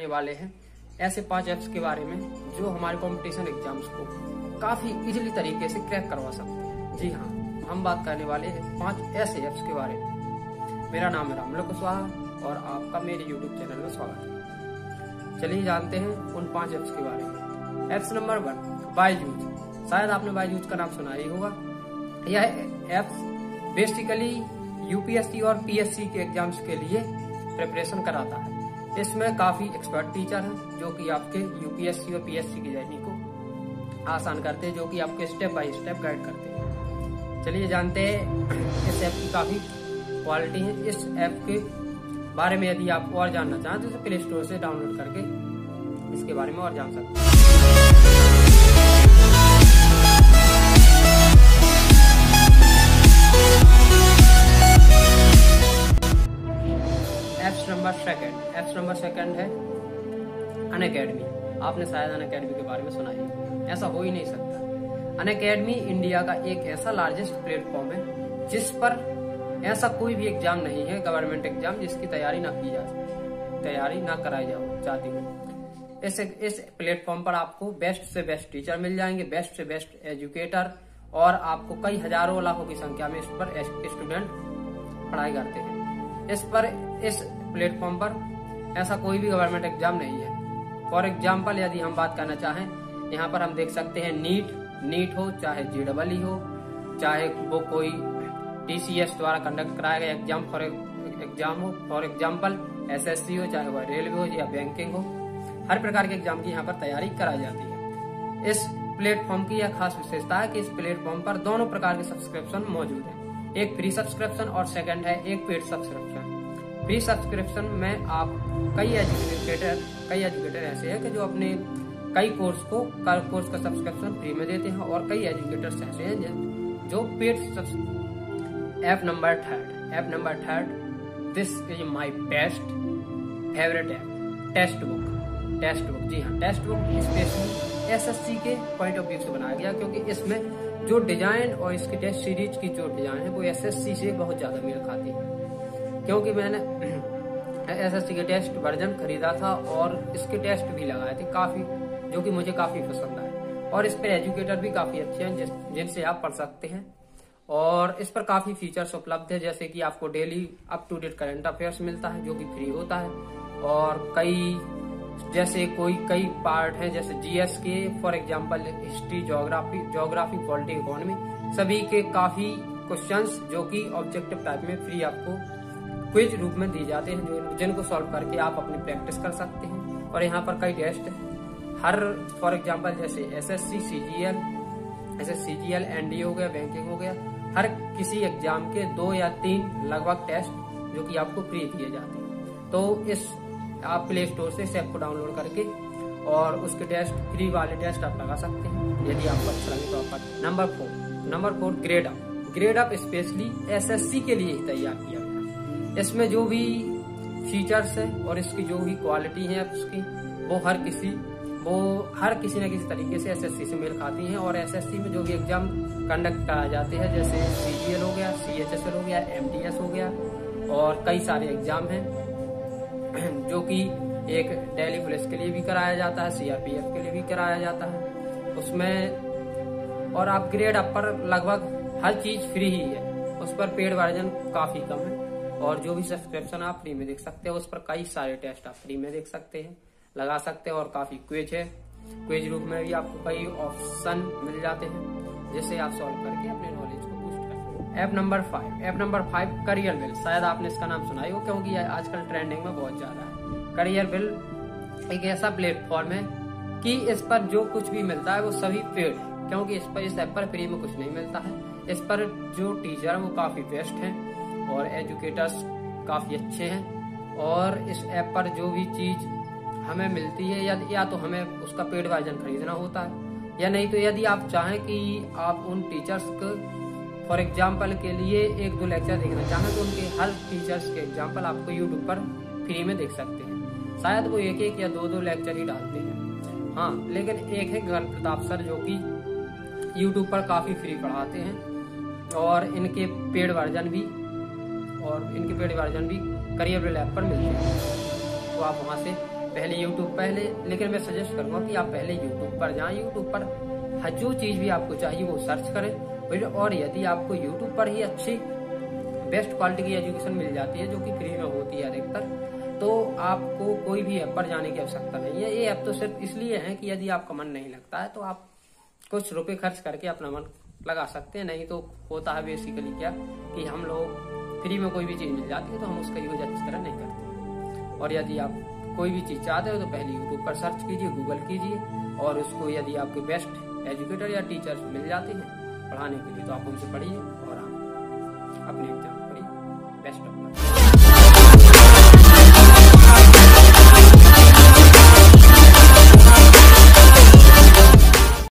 करने वाले हैं ऐसे पाँच एप्स के बारे में जो हमारे कॉम्पिटिशन एग्ज़ाम्स को काफ़ी इजीली तरीके से क्रैक करवा सकते हैं। जी हाँ हम बात करने वाले हैं पाँच ऐसे एप्स के बारे में। मेरा नाम है रामलो कुशवाहा और आपका मेरे यूट्यूब चैनल में स्वागत है। चलिए जानते हैं उन पाँच एप्स के बारे में। एप्स नंबर वन बाईजूज शायद आपने बाईजूज का नाम सुना ही होगा। यह एप्स बेसिकली यूपीएससी और पीएससी के एग्ज़ाम्स के लिए प्रिपरेशन कराता है। इसमें काफ़ी एक्सपर्ट टीचर हैं, जो कि आपके यूपीएससी और पीएससी की जर्नी को आसान करते हैं, जो कि आपके स्टेप बाय स्टेप गाइड करते हैं। चलिए जानते हैं, इस ऐप की काफ़ी क्वालिटी है। इस ऐप के बारे में यदि आप और जानना चाहते तो इसे प्ले स्टोर से डाउनलोड करके इसके बारे में और जान सकते हैं। सेकंड एप्स नंबर सेकंड है अन अकेडमी आपने शायद अन अकेडमी के बारे में सुना ही ऐसा हो ही नहीं सकता। अन अकेडमी इंडिया का एक ऐसा लार्जेस्ट प्लेटफॉर्म है, जिस पर ऐसा कोई भी एग्ज़ाम नहीं है गवर्नमेंट एग्ज़ाम जिसकी तैयारी ना की जा तैयारी ना कराई जा जाती हो। इस इस प्लेटफॉर्म पर आपको बेस्ट से बेस्ट टीचर मिल जाएँगे बेस्ट से बेस्ट एजुकेटर और आपको कई हज़ारों लाखों की संख्या में इस पर स्टूडेंट पढ़ाई करते हैं। इस पर इस प्लेटफॉर्म पर ऐसा कोई भी गवर्नमेंट एग्ज़ाम नहीं है। फॉर एग्ज़ाम्पल यदि हम बात करना चाहें, यहाँ पर हम देख सकते हैं नीट नीट हो, चाहे जी डबल हो, चाहे वो कोई टीसीएस द्वारा कंडक्ट कराया गया एग्ज़ाम फॉर एग्ज़ाम हो फॉर एग्ज़ाम्पल एसएससी हो, चाहे वह रेलवे हो या बैंकिंग हो, हर प्रकार के एग्ज़ाम की यहाँ पर तैयारी कराई जाती है। इस प्लेटफॉर्म की यह खास विशेषता है कि इस प्लेटफॉर्म पर दोनों प्रकार के सब्सक्रिप्शन मौजूद है। एक फ्री सब्सक्रिप्शन और सेकंड है एक पेड सब्सक्रिप्शन फ्री सब्सक्रिप्शन में आप कई एजुकेटर कई एजुकेटर ऐसे हैं कि जो अपने कई कोर्स को कोर्स का सब्सक्रिप्शन फ्री में देते हैं और कई एजुकेटर्स ऐसे हैं जो paid app number third app number third this is my best favourite app text book text book जी हाँ टेक्स्ट बुक स्पेशली एसएससी के पॉइंट ऑफ़ व्यू से बनाया गया क्योंकि इसमें जो डिज़ाइन और इसकी टेस्ट सीरीज़ की जो डिज़ाइन है वो एसएससी से बहुत ज़्यादा मेल खाती है। क्योंकि मैंने एसएससी के टेस्ट वर्जन खरीदा था और इसके टेस्ट भी लगाए थे काफ़ी, जो कि मुझे काफ़ी पसंद आए। और इस पर एजुकेटर भी काफ़ी अच्छे हैं जिनसे आप पढ़ सकते हैं। और इस पर काफ़ी फीचर्स उपलब्ध है, जैसे कि आपको daily up to date current affairs मिलता है, जो कि फ्री होता है। और कई, जैसे कोई, कई पार्ट है, जैसे जीएस के for example history geography geography polity economy सभी के काफ़ी क्वेश्चंस जो कि ऑब्जेक्टिव टाइप में फ्री आपको क्विज रूप में दिए जाते हैं, जो जिनको सॉल्व करके आप अपनी प्रैक्टिस कर सकते हैं। और यहाँ पर कई टेस्ट हर फॉर एग्ज़ाम्पल जैसे S S C C G L S S C G L N D हो गया बैंकिंग हो गया, हर किसी एग्ज़ाम के दो या तीन लगभग टेस्ट जो कि आपको फ्री दिए जाते हैं। तो इस, आप प्ले स्टोर से इस ऐप को डाउनलोड करके और उसके टेस्ट फ्री वाले टेस्ट आप लगा सकते हैं, यदि आपको अच्छा लगे तो आप number four number four grade up grade up specially SSC के लिए तैयार किया इसमें जो भी फीचर्स है और इसकी जो भी क्वालिटी है उसकी, वो हर किसी, वो हर किसी न किसी तरीके से एसएससी से मेल खाती हैं और एसएससी में जो भी एग्ज़ाम कंडक्ट कराए जाते हैं, जैसे सीजीएल हो गया सीएचएसएल हो गया एमटीएस हो गया और कई सारे एग्ज़ाम हैं, जो कि एक डेली पुलिस के लिए भी कराया जाता है सीआरपीएफ के लिए भी कराया जाता है। उसमें और आप ग्रेड लगभग हर चीज़ फ्री ही है। उस पर पेड वर्जन काफ़ी कम है। और जो भी सब्सक्रिप्शन आप फ्री में देख सकते हैं, उस पर कई सारे टेस्ट आप फ्री में देख सकते हैं, लगा सकते हैं और काफ़ी क्विज है। क्विज रूप में भी आपको कई ऑप्शन मिल जाते हैं जिससे आप सॉल्व करके अपने नॉलेज को बूस्ट कर app number five app number five Careerwill शायद आपने इसका नाम सुना ही हो, क्योंकि आजकल ट्रेंडिंग में बहुत ज़्यादा है। करियर बिल एक ऐसा प्लेटफॉर्म है कि इस पर जो कुछ भी मिलता है, वो सभी पेड है, क्योंकि इस पर, इस ऐप पर फ्री में कुछ नहीं मिलता है। इस पर जो टीचर है, वो काफ़ी बेस्ट हैं। और एजुकेटर्स काफ़ी अच्छे हैं। और इस ऐप पर जो भी चीज़ हमें मिलती है या, या तो हमें उसका पेड वर्जन खरीदना होता है या नहीं तो यदि आप चाहें कि आप उन टीचर्स को फॉर एग्ज़ाम्पल के लिए एक दो लेक्चर देखना चाहें तो उनके हर टीचर्स के एग्ज़ाम्पल आपको यूट्यूब पर फ्री में देख सकते हैं। शायद वो एक एक या दो दो लेक्चर ही डालते हैं। हाँ लेकिन एक है गगन प्रताप सर जो कि यूट्यूब पर काफ़ी फ्री पढ़ाते हैं और इनके पेड वर्जन भी और इनके पेड वर्जन भी करियर ऐप पर मिलते हैं। तो आप वहाँ से पहले यूट्यूब पहले, लेकिन मैं सजेस्ट करूँगा कि आप पहले यूट्यूब पर जाएँ। यूट्यूब पर हर जो चीज़ भी आपको चाहिए वो सर्च करें। और यदि आपको यूट्यूब पर ही अच्छी बेस्ट क्वालिटी की एजुकेशन मिल जाती है, जो कि फ्री में होती है अधिकतर तो आपको कोई भी ऐप पर जाने की आवश्यकता नहीं है। ये ऐप तो सिर्फ़ इसलिए है कि यदि आपका मन नहीं लगता है तो आप कुछ रुपए खर्च करके अपना मन लगा सकते हैं। नहीं तो होता है बेसिकली क्या कि हम लोग फ्री में कोई भी चीज़ मिल जाती है तो हम उसका यूज़ अच्छी तरह नहीं करते। और यदि आप कोई भी चीज़ चाहते हो तो पहले यूट्यूब पर सर्च कीजिए गूगल कीजिए और उसको यदि आपके बेस्ट एजुकेटर या टीचर्स मिल जाते हैं पढ़ाने के लिए तो आप उनसे पढ़िए।